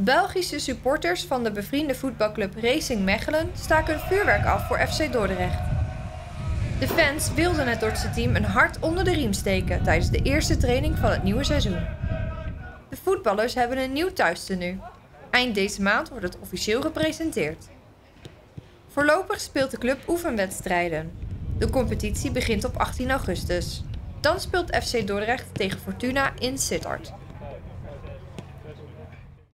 Belgische supporters van de bevriende voetbalclub Racing Mechelen staken vuurwerk af voor FC Dordrecht. De fans wilden het Dordtse team een hart onder de riem steken tijdens de eerste training van het nieuwe seizoen. De voetballers hebben een nieuw thuistenu. Eind deze maand wordt het officieel gepresenteerd. Voorlopig speelt de club oefenwedstrijden. De competitie begint op 18 augustus. Dan speelt FC Dordrecht tegen Fortuna in Sittard.